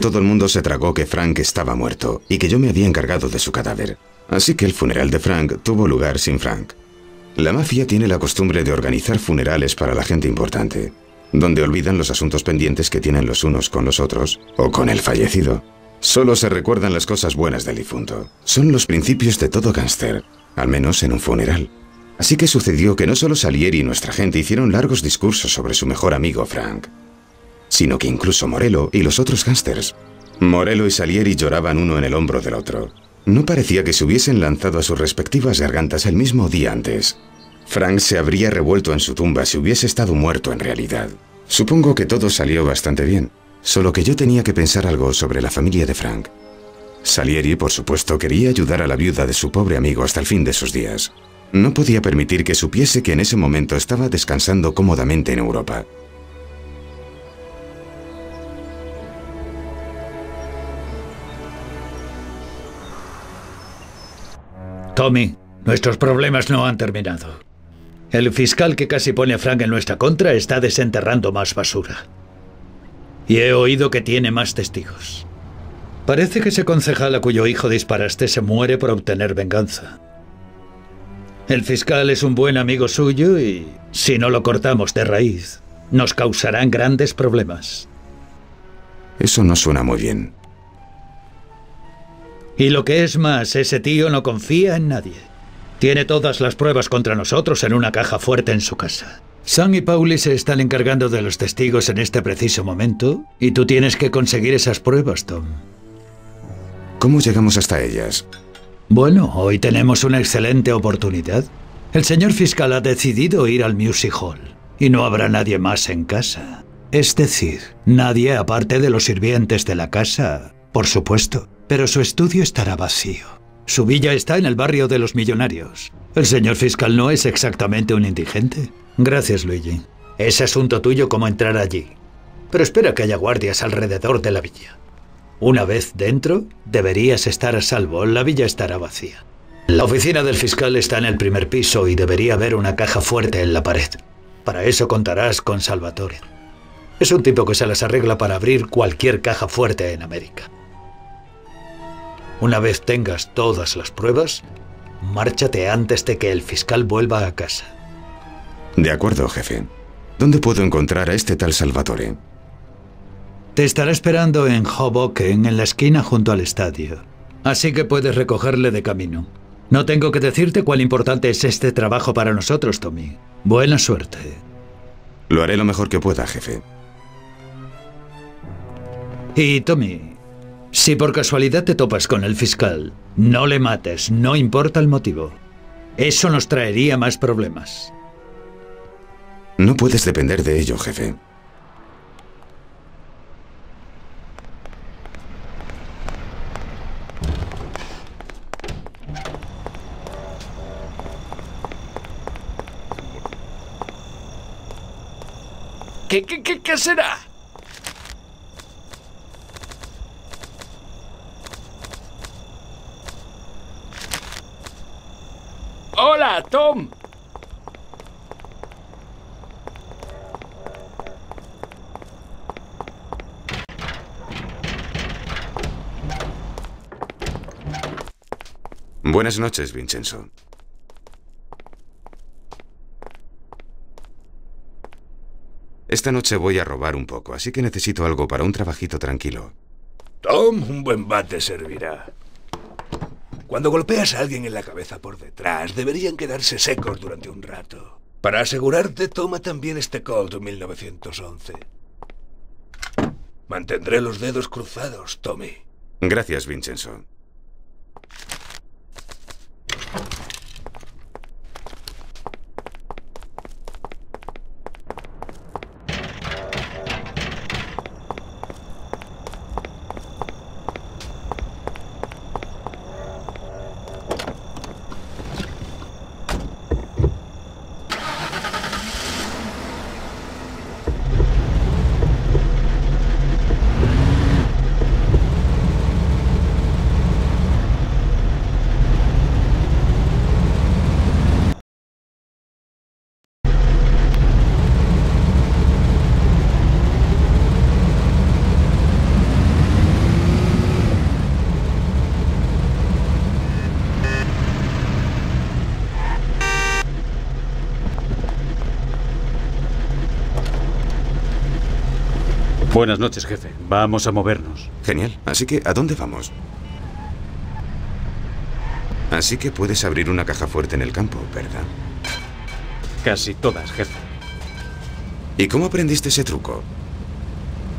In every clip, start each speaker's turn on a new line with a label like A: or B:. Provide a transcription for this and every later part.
A: Todo el mundo se tragó que Frank estaba muerto y que yo me había encargado de su cadáver. Así que el funeral de Frank tuvo lugar sin Frank. La mafia tiene la costumbre de organizar funerales para la gente importante, donde olvidan los asuntos pendientes que tienen los unos con los otros o con el fallecido. Solo se recuerdan las cosas buenas del difunto. Son los principios de todo gángster, al menos en un funeral. Así que sucedió que no solo Salieri y nuestra gente hicieron largos discursos sobre su mejor amigo Frank, sino que incluso Morello y los otros gángsters. Morello y Salieri lloraban uno en el hombro del otro. No parecía que se hubiesen lanzado a sus respectivas gargantas el mismo día antes. Frank se habría revuelto en su tumba si hubiese estado muerto en realidad. Supongo que todo salió bastante bien, solo que yo tenía que pensar algo sobre la familia de Frank. Salieri, por supuesto, quería ayudar a la viuda de su pobre amigo hasta el fin de sus días. No podía permitir que supiese que en ese momento estaba descansando cómodamente en Europa.
B: Tommy, nuestros problemas no han terminado. El fiscal que casi pone a Frank en nuestra contra está desenterrando más basura. Y he oído que tiene más testigos. Parece que ese concejal a cuyo hijo disparaste se muere por obtener venganza. El fiscal es un buen amigo suyo y, si no lo cortamos de raíz, nos causarán grandes problemas.
A: Eso no suena muy bien.
B: Y lo que es más, ese tío no confía en nadie. Tiene todas las pruebas contra nosotros en una caja fuerte en su casa. Sam y Pauli se están encargando de los testigos en este preciso momento y tú tienes que conseguir esas pruebas, Tom.
A: ¿Cómo llegamos hasta ellas?
B: Bueno, hoy tenemos una excelente oportunidad. El señor fiscal ha decidido ir al Music Hall y no habrá nadie más en casa. Es decir, nadie aparte de los sirvientes de la casa, por supuesto pero su estudio estará vacío. Su villa está en el barrio de los millonarios. El señor fiscal no es exactamente un indigente. Gracias, Luigi. Es asunto tuyo cómo entrar allí. Pero espera que haya guardias alrededor de la villa. Una vez dentro, deberías estar a salvo. La villa estará vacía. La oficina del fiscal está en el primer piso y debería haber una caja fuerte en la pared. Para eso contarás con Salvatore. Es un tipo que se las arregla para abrir cualquier caja fuerte en América. Una vez tengas todas las pruebas, márchate antes de que el fiscal vuelva a casa.
A: De acuerdo, jefe. ¿Dónde puedo encontrar a este tal Salvatore?
B: Te estará esperando en Hoboken, en la esquina junto al estadio. Así que puedes recogerle de camino. No tengo que decirte cuál importante es este trabajo para nosotros, Tommy. Buena suerte.
A: Lo haré lo mejor que pueda, jefe.
B: Y Tommy, si por casualidad te topas con el fiscal, no le mates, no importa el motivo. Eso nos traería más problemas.
A: No puedes depender de ello, jefe.
C: ¿Qué, qué, qué, qué será? Hola, Tom.
A: Buenas noches, Vincenzo. Esta noche voy a robar un poco, así que necesito algo para un trabajito tranquilo.
D: Tom, un buen bate servirá. Cuando golpeas a alguien en la cabeza por detrás, deberían quedarse secos durante un rato. Para asegurarte, toma también este Colt 1911. Mantendré los dedos cruzados, Tommy.
A: Gracias, Vincenzo.
E: Buenas noches, jefe. Vamos a movernos.
A: Genial. Así que, ¿a dónde vamos? Así que puedes abrir una caja fuerte en el campo, ¿verdad?
E: Casi todas, jefe.
A: ¿Y cómo aprendiste ese truco?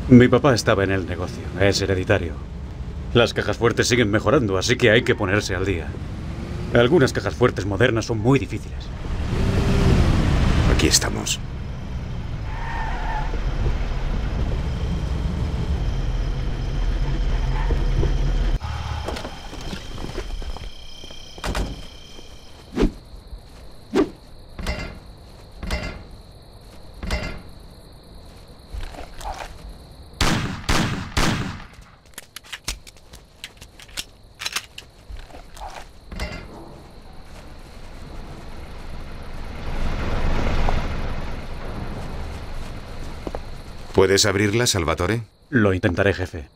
E: Mi papá estaba en el negocio. Es hereditario. Las cajas fuertes siguen mejorando, así que hay que ponerse al día. Algunas cajas fuertes modernas son muy difíciles.
A: Aquí estamos. ¿Puedes abrirla, Salvatore?
E: Lo intentaré, jefe.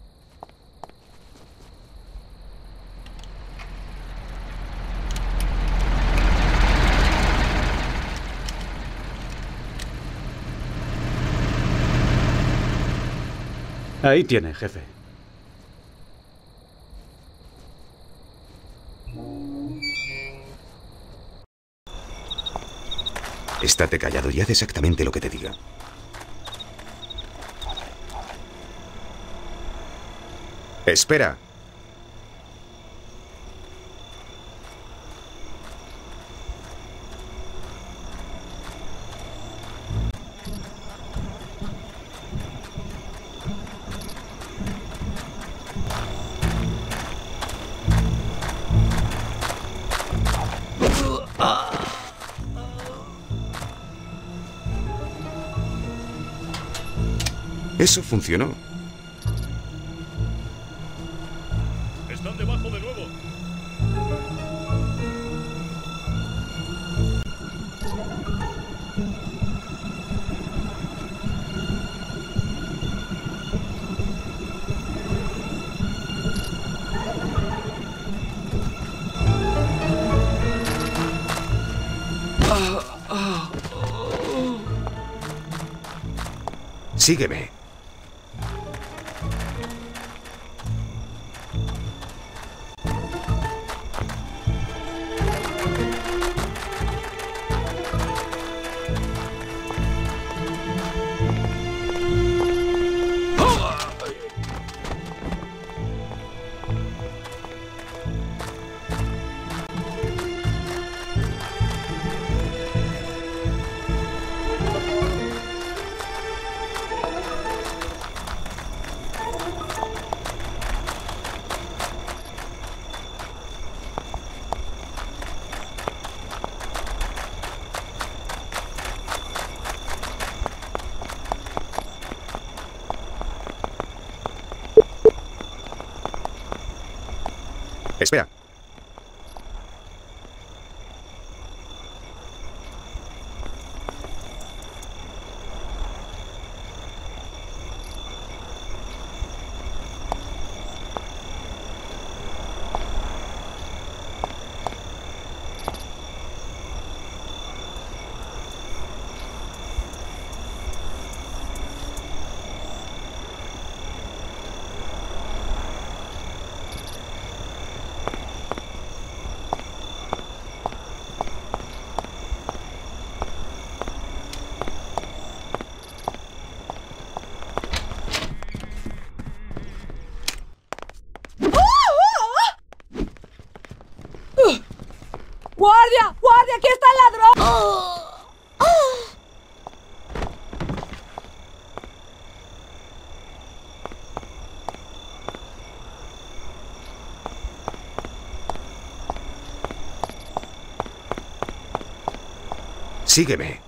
E: Ahí tiene, jefe.
A: Estate callado y haz exactamente lo que te diga. Espera. Eso funcionó. Espera.
F: ¡Guardia! ¡Guardia! ¡Aquí está el ladrón!
A: Sígueme.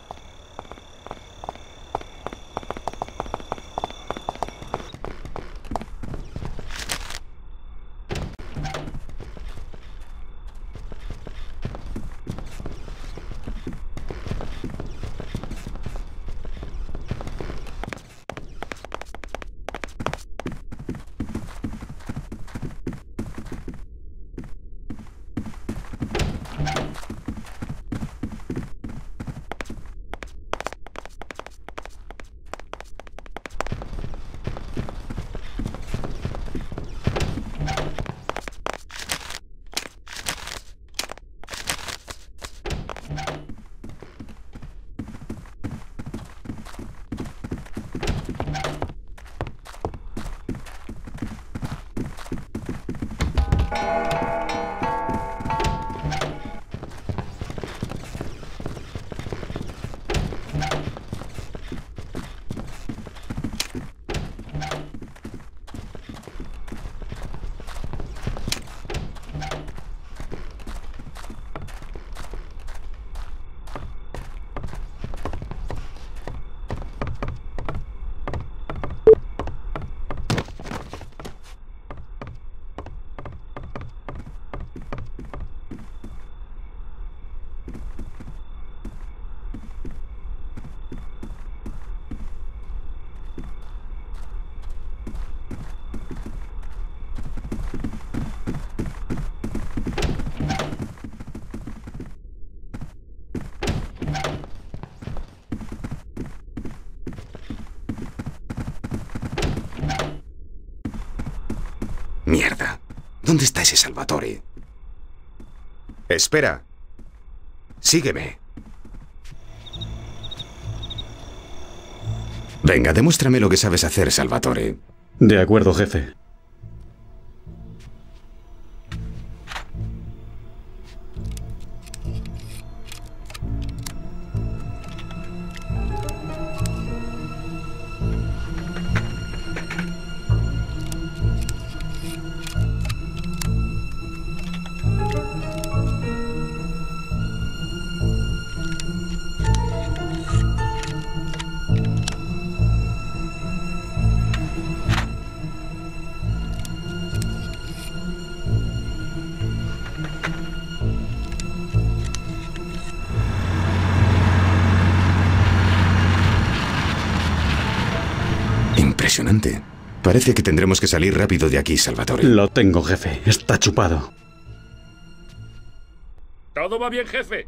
A: ¿Dónde está ese Salvatore? Espera. Sígueme. Venga, demuéstrame lo que sabes hacer, Salvatore.
E: De acuerdo, jefe.
A: Impresionante. Parece que tendremos que salir rápido de aquí, Salvatore.
E: Lo tengo, jefe. Está chupado.
G: Todo va bien, jefe.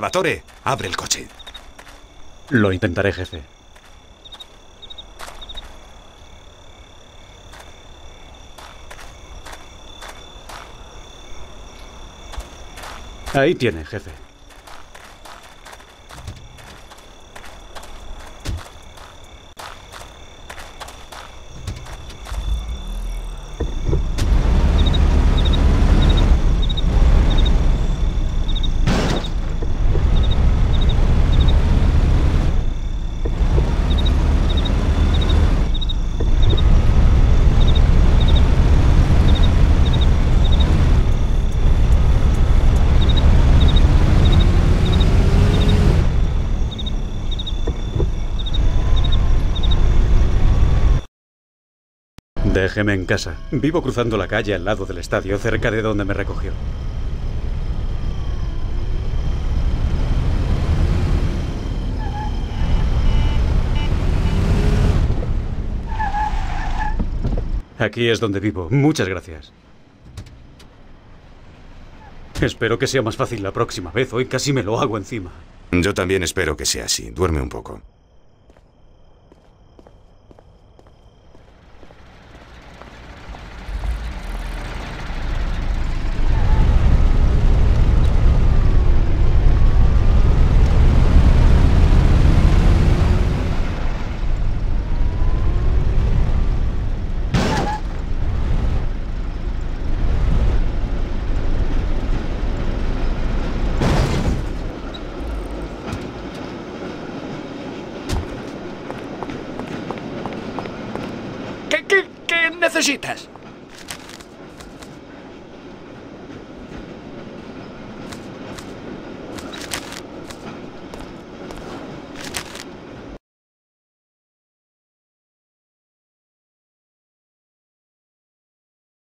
A: Salvatore, abre el coche.
E: Lo intentaré, jefe. Ahí tiene, jefe. Déjeme en casa. Vivo cruzando la calle al lado del estadio, cerca de donde me recogió. Aquí es donde vivo. Muchas gracias. Espero que sea más fácil la próxima vez. Hoy casi me lo hago encima.
A: Yo también espero que sea así. Duerme un poco.
C: ¿Qué, qué, qué necesitas?